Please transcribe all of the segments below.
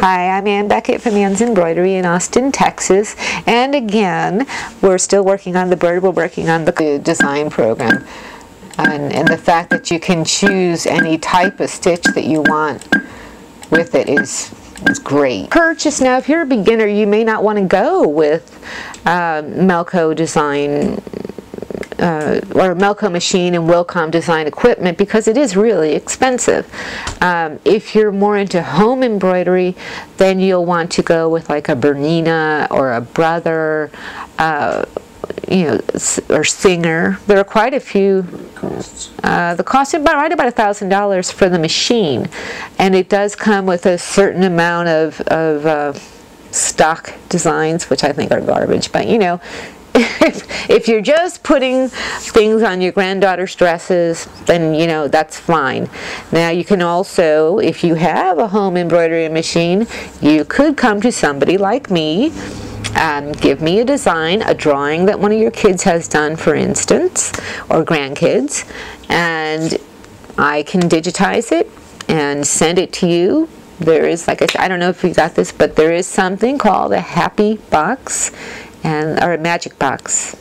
Hi, I'm Ann Beckett from Ann's Embroidery in Austin, Texas. And again, we're still working on the bird, we're working on the design program. And, and the fact that you can choose any type of stitch that you want with it is is great. Purchase now, if you're a beginner, you may not want to go with uh, Melco design uh, or Melco machine and Wilcom design equipment because it is really expensive. Um, if you're more into home embroidery, then you'll want to go with like a Bernina or a Brother. Uh, you know, or Singer. There are quite a few. Uh, the cost is about right about a thousand dollars for the machine, and it does come with a certain amount of of uh, stock designs, which I think are garbage. But you know, if, if you're just putting things on your granddaughter's dresses, then you know that's fine. Now you can also, if you have a home embroidery machine, you could come to somebody like me um, give me a design, a drawing that one of your kids has done, for instance, or grandkids, and I can digitize it and send it to you. There is, like I I don't know if you got this, but there is something called a happy box and or a magic box.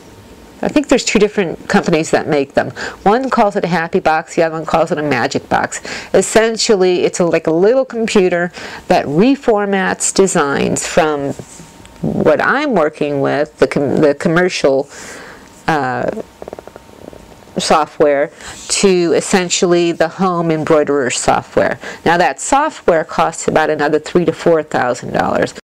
I think there's two different companies that make them. One calls it a happy box, the other one calls it a magic box. Essentially, it's a, like a little computer that reformats designs from what I'm working with, the, com the commercial uh, software to essentially the home embroiderer software. Now that software costs about another three to four thousand dollars.